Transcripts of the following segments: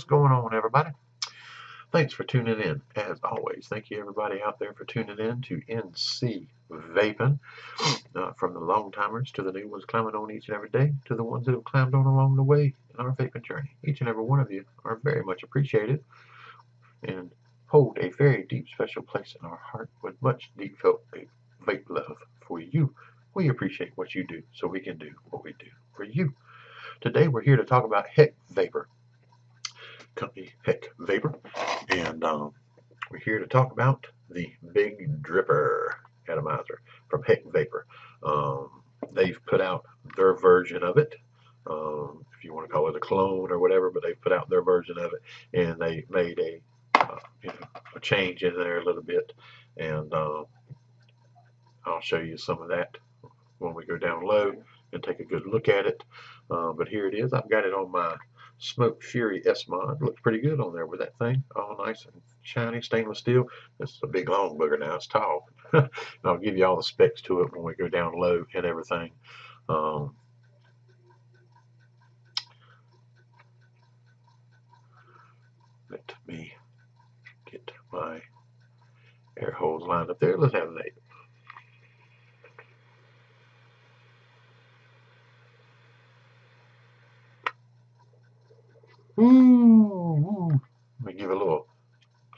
What's going on, everybody? Thanks for tuning in, as always. Thank you, everybody out there, for tuning in to NC Vaping. Uh, from the long timers to the new ones climbing on each and every day to the ones that have climbed on along the way in our vaping journey. Each and every one of you are very much appreciated and hold a very deep, special place in our heart with much deep felt vape love for you. We appreciate what you do so we can do what we do for you. Today we're here to talk about Heck Vapor, company Heck Vapor, and um, we're here to talk about the Big Dripper atomizer from Hekvapor. Um, they've put out their version of it, um, if you want to call it a clone or whatever, but they've put out their version of it, and they made a uh, you know a change in there a little bit, and um, I'll show you some of that when we go down low and take a good look at it. Uh, but here it is. I've got it on my Smoke Fury S-Mod. Looks pretty good on there with that thing. All nice and shiny stainless steel. This is a big long booger now. It's tall. and I'll give you all the specs to it when we go down low and everything. Um, let me get my air holes lined up there. Let's have an eight. Ooh, Let me give it a little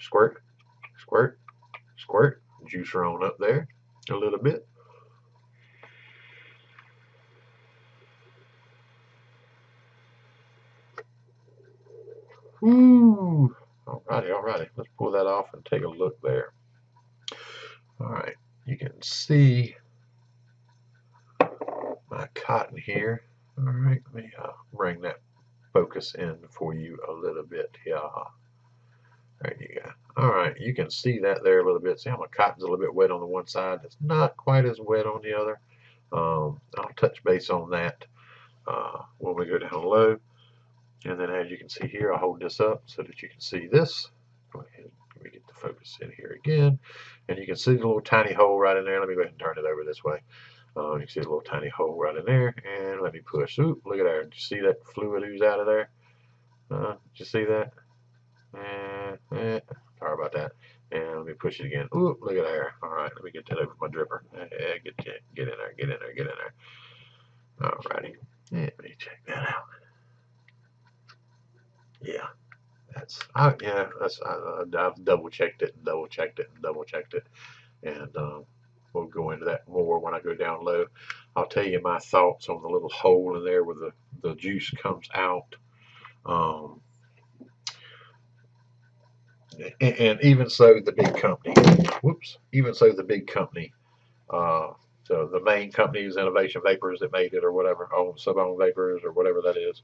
squirt, squirt, squirt. Juicer on up there a little bit. Ooh. Alrighty, alrighty. Let's pull that off and take a look there. Alright, you can see my cotton here. Alright, let me uh, bring that focus in for you a little bit here. There you go. Alright, you can see that there a little bit. See how my cotton's a little bit wet on the one side. It's not quite as wet on the other. Um, I'll touch base on that uh, when we go down low. And then as you can see here, I'll hold this up so that you can see this. Go ahead, let me get the focus in here again. And you can see the little tiny hole right in there. Let me go ahead and turn it over this way. Uh, you can see a little tiny hole right in there. And let me push. Oop, look at there. Did you see that fluid ooze out of there? Uh, did you see that? Eh, eh, sorry about that. And let me push it again. Oop, look at there. All right, let me get that over my dripper. Eh, get, get in there, get in there, get in there. All righty. Let me check that out. Yeah, that's I, yeah, that's I, have double checked it and double checked it and double checked it, and um, we'll go into that more when I go down low. I'll tell you my thoughts on the little hole in there where the the juice comes out. Um, and, and, even so, the big company, whoops, even so, the big company, uh, so the main company is Innovation Vapors that made it or whatever, own sub-owned vapors or whatever that is.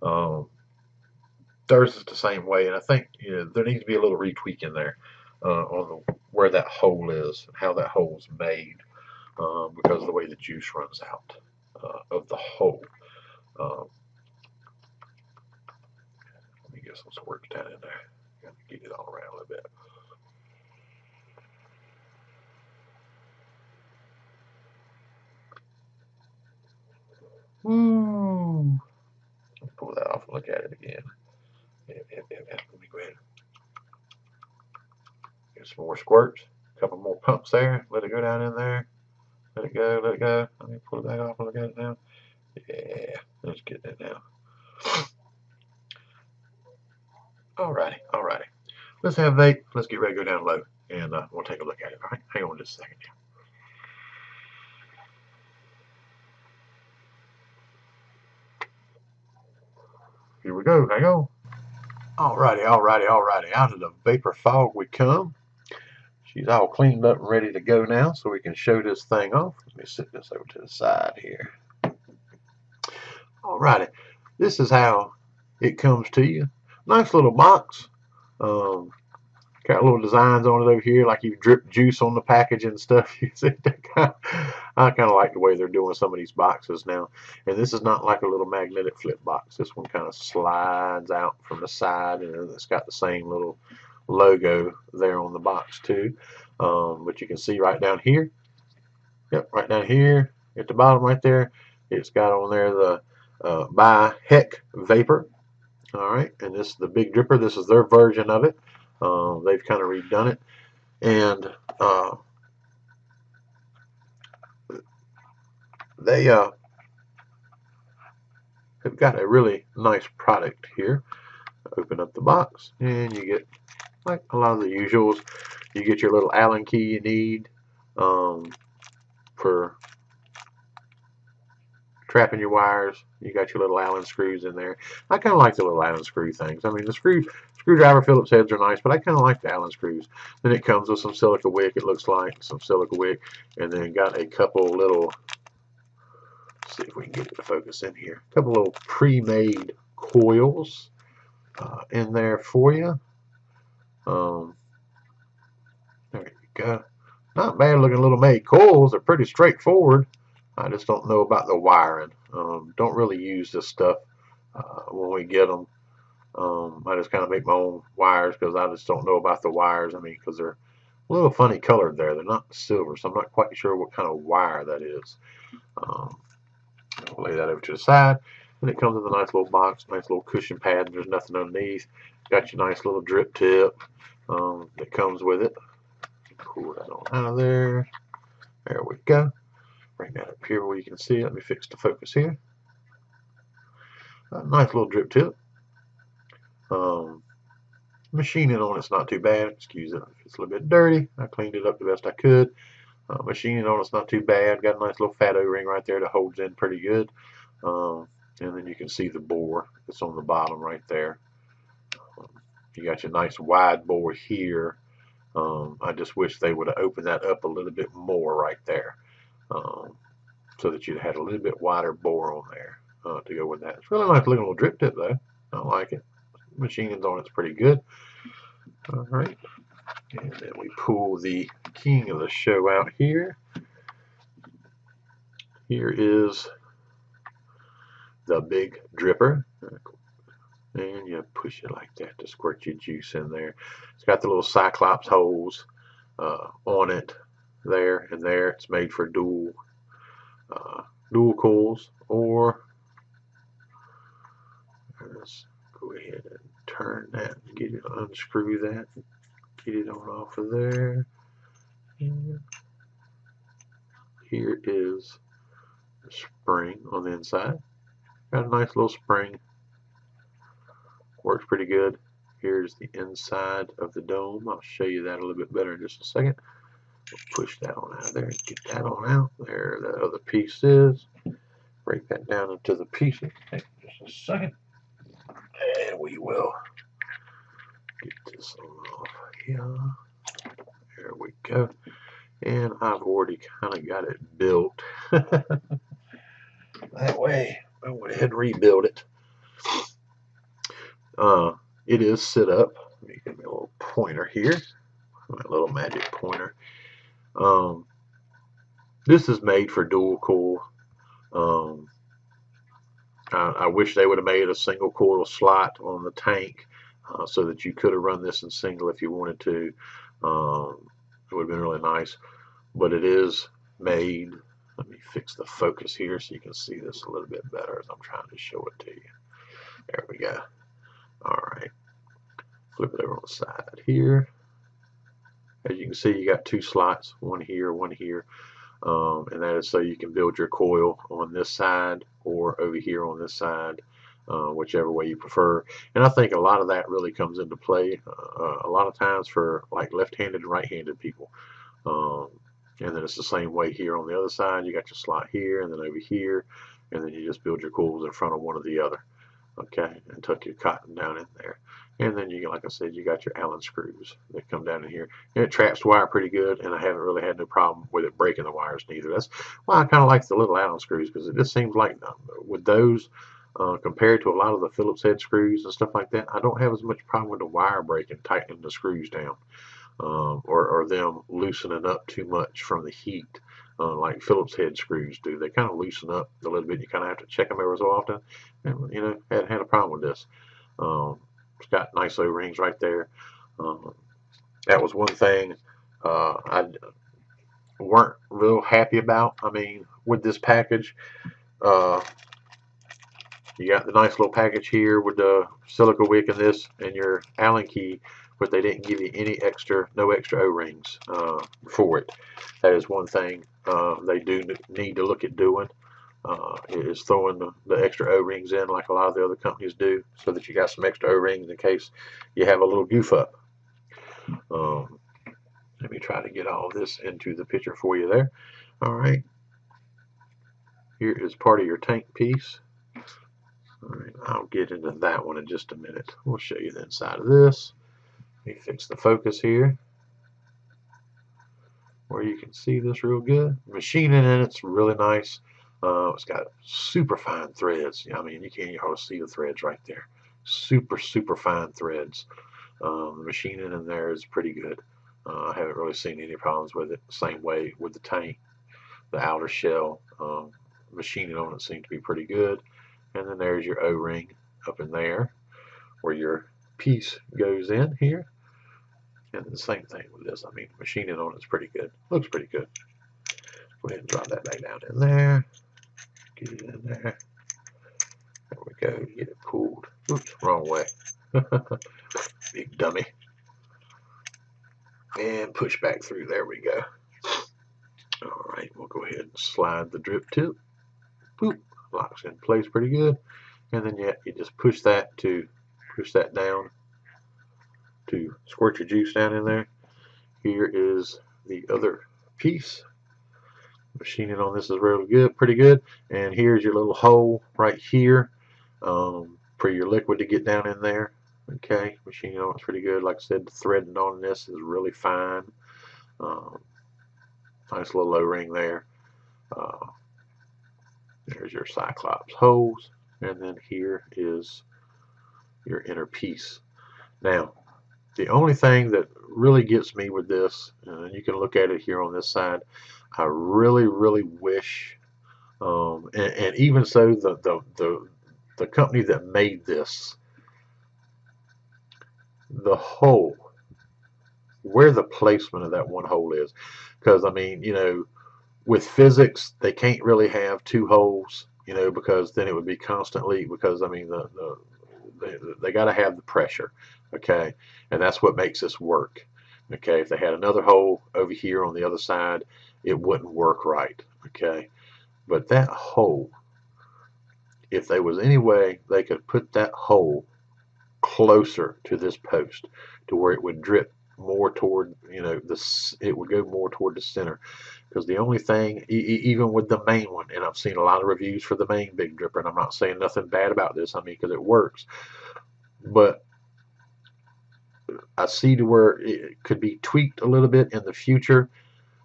Um, theirs is the same way, and I think you know there needs to be a little retweak in there uh, on the, where that hole is and how that hole is made um, because of the way the juice runs out uh, of the hole. Um, let me get some squirts down in there. Got to get it all around a little bit. Ooh. Pull that off and look at it again. Let me go ahead. Get some more squirts. A couple more pumps there. Let it go down in there. Let it go. Let it go. Let me pull it back off at it now. Yeah. Let's get that now. Alrighty. Alrighty. Let's have vape. Let's get ready to go down low. And uh, we'll take a look at it. All right. Hang on just a second here. Here we go. Hang on. Alrighty, alrighty, alrighty. Out of the vapor fog we come. She's all cleaned up and ready to go now, so we can show this thing off. Let me set this over to the side here. Alrighty, this is how it comes to you. Nice little box. Um, got little designs on it over here, like you drip juice on the package and stuff. You see, I kind of like the way they're doing some of these boxes now. And this is not like a little magnetic flip box. This one kind of slides out from the side, and it's got the same little logo there on the box too. Um, but you can see right down here, yep, right down here at the bottom right there, it's got on there the uh, by Heck Vapor All right, and this is the Big Dripper. This is their version of it. Uh, they've kind of redone it, and uh, they uh, have got a really nice product here. Open up the box, and you get like a lot of the usuals. You get your little Allen key you need um, for trapping your wires. You got your little Allen screws in there. I kind of like the little Allen screw things. I mean, the screw screwdriver Phillips heads are nice, but I kind of like the Allen screws. Then it comes with some silica wick, it looks like, some silica wick, and then got a couple little, see if we can get it to focus in here, a couple little pre-made coils uh, in there for you. Um, there you go. Not bad looking little made coils. They're pretty straightforward. I just don't know about the wiring. Um, don't really use this stuff uh, when we get them. Um, I just kind of make my own wires because I just don't know about the wires. I mean, because they're a little funny colored there. They're not silver, so I'm not quite sure what kind of wire that is. Um, I'll lay that over to the side. And it comes with a nice little box, nice little cushion pad. There's nothing underneath. Got your nice little drip tip um, that comes with it. Pull that on out of there. There we go. Bring that up here where you can see it. Let me fix the focus here. A nice little drip tip. Um, machining on it's not too bad. Excuse it it's a little bit dirty. I cleaned it up the best I could. Uh, machining on it's not too bad. Got a nice little fat O-ring right there that holds in pretty good. Um, and then you can see the bore that's on the bottom right there. Um, you got your nice wide bore here. Um, I just wish they would have opened that up a little bit more right there um, so that you'd had a little bit wider bore on there uh, to go with that. It's really nice looking little drip tip though. I like it. Machining's on it's pretty good. All right. And then we pull the king of the show out here. Here is the big dripper. And you push it like that to squirt your juice in there. It's got the little cyclops holes uh, on it there and there. It's made for dual uh, dual coils or let's go ahead and turn that and get it unscrew that get it on off of there and here is the spring on the inside got a nice little spring works pretty good here's the inside of the dome I'll show you that a little bit better in just a second push that on out of there and get that on out. There that other piece is. Break that down into the pieces. Take just a second. And we will get this off here. There we go. And I've already kind of got it built. that way, I went ahead and rebuilt it. Uh, it is set up. Let me give me a little pointer here. My little magic pointer. Um, this is made for dual coil. Um, I, I, wish they would have made a single coil slot on the tank uh, so that you could have run this in single if you wanted to. Um, it would have been really nice. But it is made. Let me fix the focus here so you can see this a little bit better as I'm trying to show it to you. There we go. All right. Flip it over on the side here. As you can see, you got two slots, one here, one here. Um, and that is so you can build your coil on this side or over here on this side, uh, whichever way you prefer. And I think a lot of that really comes into play uh, a lot of times for like left-handed and right-handed people. Um, and then it's the same way here on the other side. You got your slot here and then over here, and then you just build your coils in front of one or the other. Okay, and tuck your cotton down in there. And then you, like I said, you got your Allen screws that come down in here. And it traps wire pretty good, and I haven't really had no problem with it breaking the wires neither. That's why I kind of like the little Allen screws because it just seems like with those, uh, compared to a lot of the Phillips head screws and stuff like that, I don't have as much problem with the wire breaking, tightening the screws down, um, or, or them loosening up too much from the heat. Uh, like Phillips head screws do. They kind of loosen up a little bit. You kind of have to check them every so often. And, you know, hadn't had a problem with this. Um, it's got nice O-rings right there. Um, that was one thing uh, I weren't real happy about. I mean, with this package, uh, you got the nice little package here with the silica wick and this and your Allen key, but they didn't give you any extra, no extra O-rings uh, for it. That is one thing uh, they do need to look at doing. Uh, is throwing the, the extra O-rings in like a lot of the other companies do so that you got some extra O-rings in case you have a little goof up. Um, let me try to get all this into the picture for you there. All right. Here is part of your tank piece. All right, I'll get into that one in just a minute. We'll show you the inside of this. Let me fix the focus here where you can see this real good. Machining in it's really nice. Uh, it's got super fine threads. I mean, you can't hardly see the threads right there. Super, super fine threads. Um, the machining in there is pretty good. Uh, I haven't really seen any problems with it. Same way with the tank. The outer shell um, machining on it seemed to be pretty good. And then there's your O-ring up in there where your piece goes in here. And the same thing with this. I mean, machining on it's pretty good. Looks pretty good. Go ahead and drop that back down in there. Get it in there. There we go. Get it pulled. Oops, wrong way. Big dummy. And push back through. There we go. All right, we'll go ahead and slide the drip tip. Boop, locks in place pretty good. And then you, you just push that to push that down to squirt your juice down in there. Here is the other piece. Machining on this is really good, pretty good. And here's your little hole right here um, for your liquid to get down in there. Okay, machining on it's pretty good. Like I said, the threading on this is really fine. Um, nice little O-ring there. Uh, there's your Cyclops hose. And then here is your inner peace. Now, the only thing that really gets me with this, and you can look at it here on this side, I really, really wish, um, and, and, even so, the, the, the, the company that made this, the hole, where the placement of that one hole is. Because, I mean, you know, with physics, they can't really have two holes, you know, because then it would be constantly. Because I mean, the, the they, got to have the pressure, okay, and that's what makes this work. Okay, if they had another hole over here on the other side, it wouldn't work right. Okay, but that hole, if there was any way they could put that hole closer to this post to where it would drip more toward you know this it would go more toward the center because the only thing e even with the main one and I've seen a lot of reviews for the main Big Dripper and I'm not saying nothing bad about this I mean because it works but I see to where it could be tweaked a little bit in the future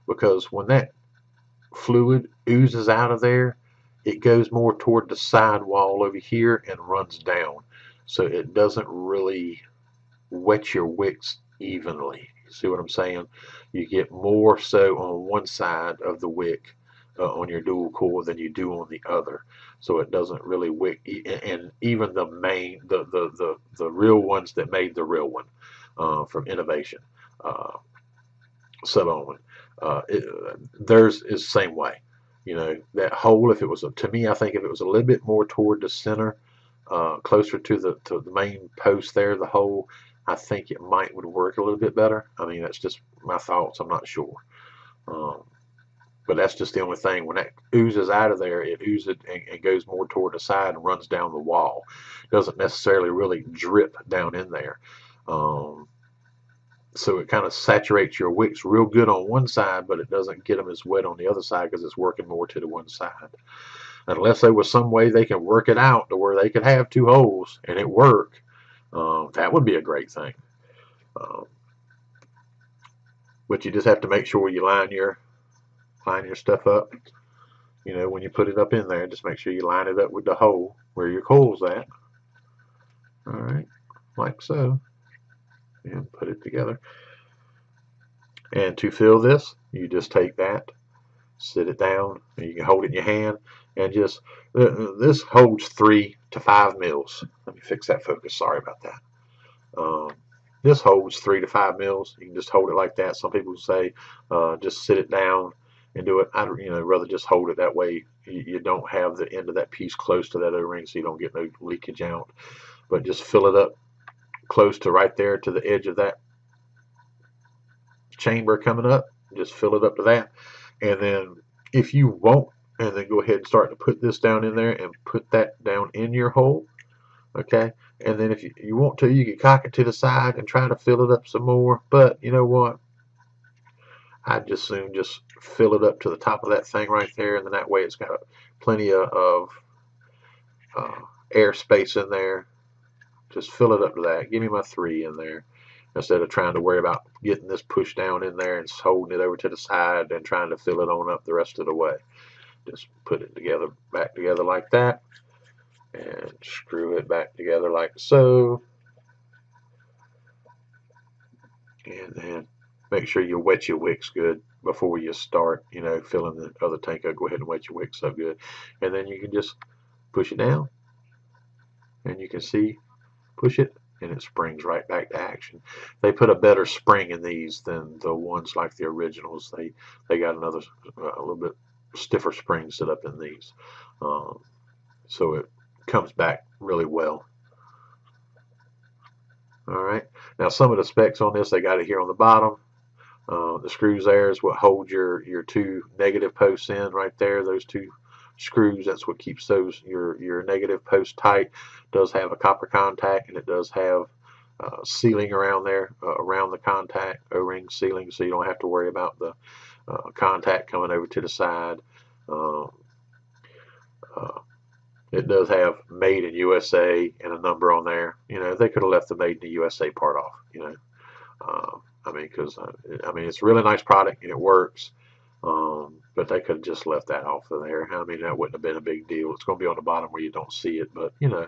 because when that fluid oozes out of there it goes more toward the side wall over here and runs down so it doesn't really wet your wicks evenly. See what I'm saying? You get more so on one side of the wick uh, on your dual core than you do on the other. So it doesn't really wick. And even the main, the the the, the real ones that made the real one uh, from Innovation, uh, Subohm, uh, theirs is the same way. You know that hole. If it was a, to me, I think if it was a little bit more toward the center, uh, closer to the to the main post there, the hole, I think it might would work a little bit better. I mean, that's just my thoughts. I'm not sure. Um, but that's just the only thing. When that oozes out of there, it oozes and, and, goes more toward the side and runs down the wall. Doesn't necessarily really drip down in there. Um, so it kind of saturates your wicks real good on one side, but it doesn't get them as wet on the other side because it's working more to the one side. Unless there was some way they can work it out to where they could have two holes and it work, um, that would be a great thing. Um, but you just have to make sure you line your line your stuff up. You know, when you put it up in there, just make sure you line it up with the hole where your coil's at. All right, like so. And put it together. And to fill this, you just take that, sit it down, and you can hold it in your hand, and just this holds three to five mils. Let me fix that focus. Sorry about that. Um, this holds three to five mils. You can just hold it like that. Some people say uh, just sit it down and do it. I'd you know rather just hold it that way. you, you don't have the end of that piece close to that O-ring so you don't get no leakage out. But just fill it up close to right there to the edge of that chamber coming up. Just fill it up to that. And then if you won't, and then go ahead and start to put this down in there and put that down in your hole. Okay. And then if you, you want to, you can cock it to the side and try to fill it up some more. But you know what? I'd just soon just fill it up to the top of that thing right there. And then that way it's got plenty of, of uh, air space in there. Just fill it up to that. Give me my three in there instead of trying to worry about getting this pushed down in there and holding it over to the side and trying to fill it on up the rest of the way. Just put it together, back together like that and screw it back together like so. And then make sure you wet your wicks good before you start, you know, filling the other tank up. Go ahead and wet your wicks up good. And then you can just push it down. And you can see, push it, and it springs right back to action. They put a better spring in these than the ones like the originals. They they got another uh, a little bit stiffer spring set up in these. Um, so it comes back really well. All right. Now some of the specs on this, they got it here on the bottom. Uh, the screws there is what hold your your two negative posts in right there. Those two screws. That's what keeps those your your negative post tight. Does have a copper contact and it does have uh, sealing around there uh, around the contact O-ring sealing, so you don't have to worry about the uh, contact coming over to the side. Um, uh, it does have made in USA and a number on there. You know, they could have left the made in the USA part off. You know, um, I mean, because uh, I mean, it's a really nice product and it works. Um, but they could have just left that off of there. I mean, that wouldn't have been a big deal. It's going to be on the bottom where you don't see it, but you know,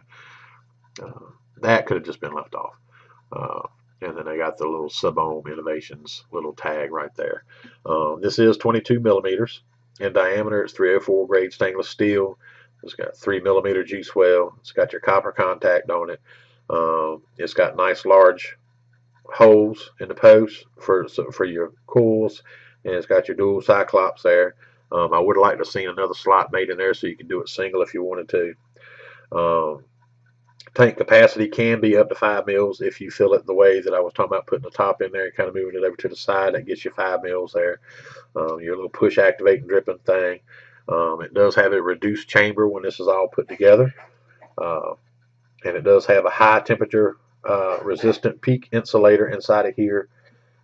uh, that could have just been left off. Uh, and then they got the little Subohm Innovations little tag right there. Um, this is 22 millimeters in diameter. It's 304 grade stainless steel. It's got three millimeter juice well. It's got your copper contact on it. Um, it's got nice large holes in the post for for your coils, and it's got your dual cyclops there. Um, I would like to have seen another slot made in there so you can do it single if you wanted to. Um, tank capacity can be up to five mils if you fill it the way that I was talking about putting the top in there and kind of moving it over to the side. That gets you five mils there. Um, your little push activating dripping thing. Um, it does have a reduced chamber when this is all put together. Uh, and it does have a high temperature uh, resistant PEEK insulator inside of here.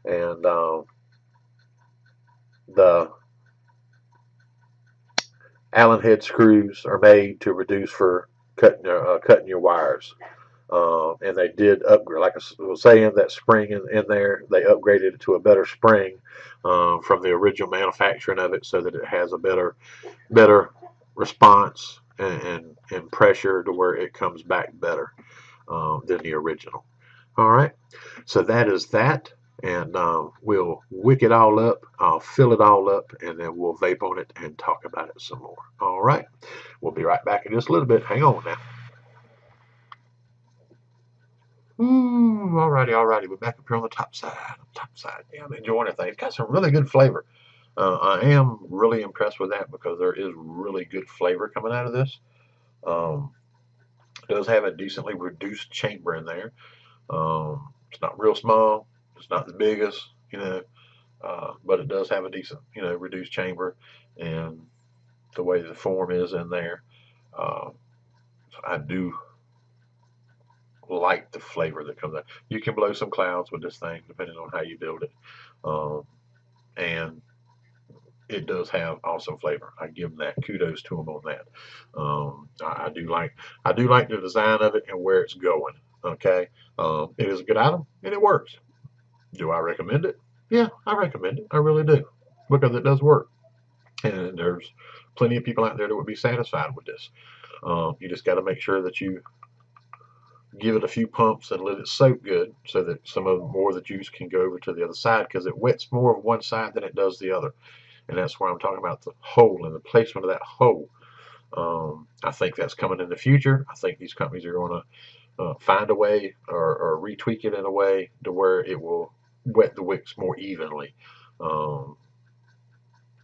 And um, the Allen head screws are made to reduce for cutting uh, cutting your wires. Uh, and they did upgrade, like I was saying, that spring in, in there, they upgraded it to a better spring uh, from the original manufacturing of it so that it has a better better response and, and, and pressure to where it comes back better uh, than the original. All right, so that is that and um, we'll wick it all up. I'll fill it all up, and then we'll vape on it and talk about it some more. All right. We'll be right back in just a little bit. Hang on now. Ooh, alrighty, alrighty. We're back up here on the top side. Top side. Yeah, I'm enjoying it. It's got some really good flavor. Uh, I am really impressed with that because there is really good flavor coming out of this. Um, does have a decently reduced chamber in there. Um, it's not real small. It's not the biggest, you know, uh, but it does have a decent, you know, reduced chamber and the way the form is in there. Uh, I do like the flavor that comes out. You can blow some clouds with this thing depending on how you build it. Um, and it does have awesome flavor. I give them that kudos to them on that. Um, I, I, do like I do like the design of it and where it's going. Okay, um, it is a good item and it works. Do I recommend it? Yeah, I recommend it. I really do because it does work. And there's plenty of people out there that would be satisfied with this. Um, you just got to make sure that you give it a few pumps and let it soak good so that some of more of the juice can go over to the other side because it wets more of one side than it does the other. And that's where I'm talking about the hole and the placement of that hole. Um, I think that's coming in the future. I think these companies are going to uh, find a way or, or retweak it in a way to where it will wet the wicks more evenly. Um,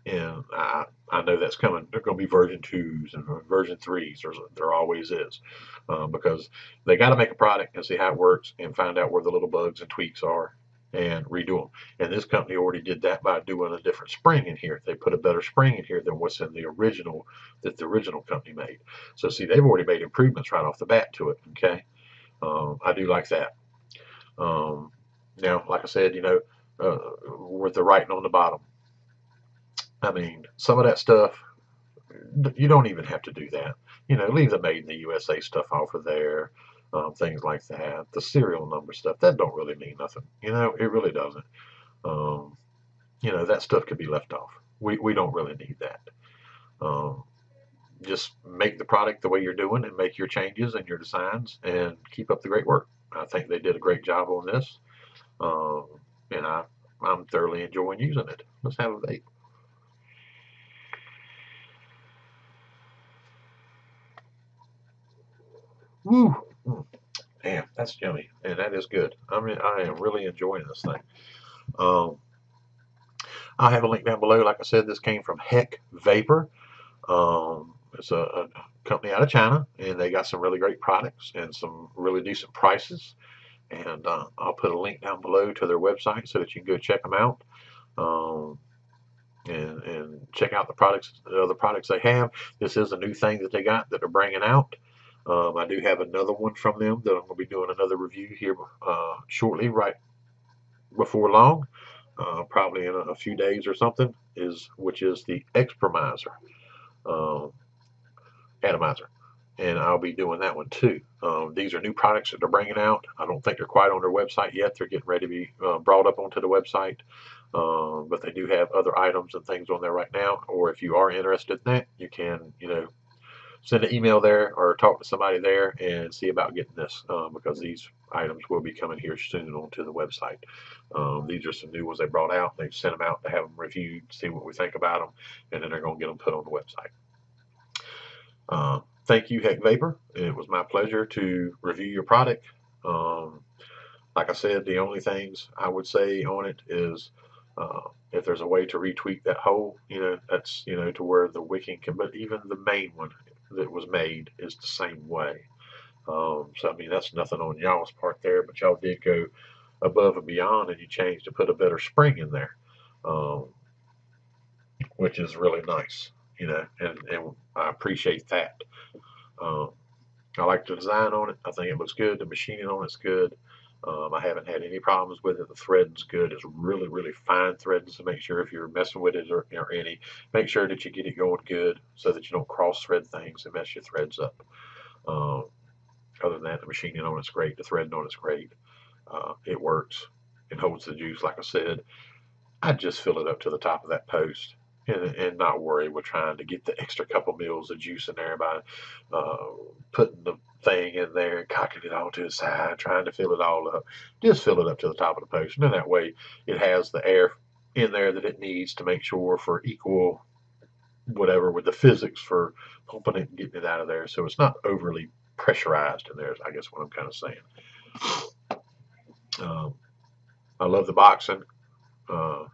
and I, I know that's coming. They're going to be version twos and version threes. There's, there always is, uh, because they got to make a product and see how it works and find out where the little bugs and tweaks are and redo them. And this company already did that by doing a different spring in here. They put a better spring in here than what's in the original that the original company made. So see, they've already made improvements right off the bat to it. Okay, um, I do like that. Um, now, like I said, you know, uh, with the writing on the bottom, I mean, some of that stuff, you don't even have to do that. You know, leave the made in the USA stuff off of there, um, things like that. The serial number stuff, that don't really mean nothing. You know, it really doesn't. Um, you know, that stuff could be left off. We, we don't really need that. Um, just make the product the way you're doing and make your changes and your designs and keep up the great work. I think they did a great job on this. Um, and I, I'm thoroughly enjoying using it. Let's have a vape. Woo! Mm. Damn, that's yummy, and that is good. I mean, I am really enjoying this thing. Um, I have a link down below. Like I said, this came from Heck Vapor. Um, it's a, a, company out of China, and they got some really great products and some really decent prices. And uh, I'll put a link down below to their website so that you can go check them out. Um, and, and check out the products, the other products they have. This is a new thing that they got that they're bringing out. Um, I do have another one from them that I'm going to be doing another review here uh, shortly, right before long, uh, probably in a, few days or something, is which is the Expromizer um, atomizer. And I'll be doing that one too. Um, these are new products that they're bringing out. I don't think they're quite on their website yet. They're getting ready to be uh, brought up onto the website. Um, but they do have other items and things on there right now. Or if you are interested in that, you can, you know, send an email there or talk to somebody there and see about getting this um, because these items will be coming here soon onto the website. Um, these are some new ones they brought out. They've sent them out to have them reviewed, see what we think about them, and then they're going to get them put on the website. Uh, thank you, Hekvapor. It was my pleasure to review your product. Um, like I said, the only things I would say on it is uh, if there's a way to retweak that hole, you know, that's, you know, to where the wicking can, but even the main one, that was made is the same way. Um, so I mean that's nothing on y'all's part there, but y'all did go above and beyond, and you changed to put a better spring in there, um, which is really nice, you know, and, and I appreciate that. Um, I like the design on it. I think it looks good. The machining on it's good. Um, I haven't had any problems with it. The thread's good. It's really, really fine threads to make sure if you're messing with it or, or, any, make sure that you get it going good so that you don't cross thread things and mess your threads up. Um, other than that, the machining on it's great. The threading on it's great. Uh, it works. It holds the juice, like I said. I'd just fill it up to the top of that post and, and not worry with trying to get the extra couple mils of juice in there by uh, putting the thing in there and cocking it all to the side, trying to fill it all up. Just fill it up to the top of the potion, and that way it has the air in there that it needs to make sure for equal whatever with the physics for pumping it and getting it out of there. So it's not overly pressurized in there, I guess what I'm kind of saying. Um, I love the boxing. Uh,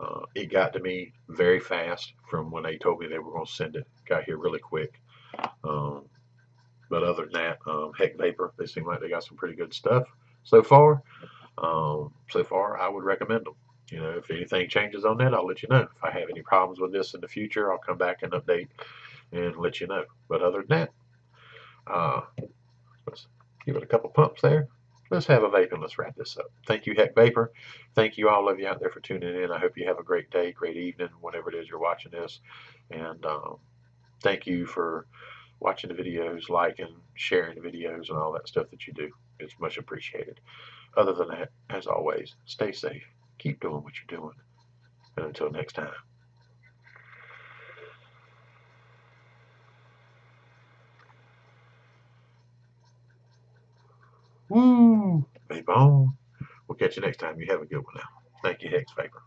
uh, it got to me very fast from when they told me they were going to send it. Got here really quick. Um, but other than that, um, Hekvapor, they seem like they got some pretty good stuff so far. Um, so far, I would recommend them. You know, if anything changes on that, I'll let you know. If I have any problems with this in the future, I'll come back and update and let you know. But other than that, uh, let's give it a couple pumps there. Let's have a vape and let's wrap this up. Thank you, Hekvapor. Thank you, all of you out there, for tuning in. I hope you have a great day, great evening, whatever it is you're watching this. And um, thank you for watching the videos, liking, sharing the videos, and all that stuff that you do. It's much appreciated. Other than that, as always, stay safe. Keep doing what you're doing. And until next time. Mm. Woo! Vape on. We'll catch you next time. You have a good one now. Thank you, Hex Vapor.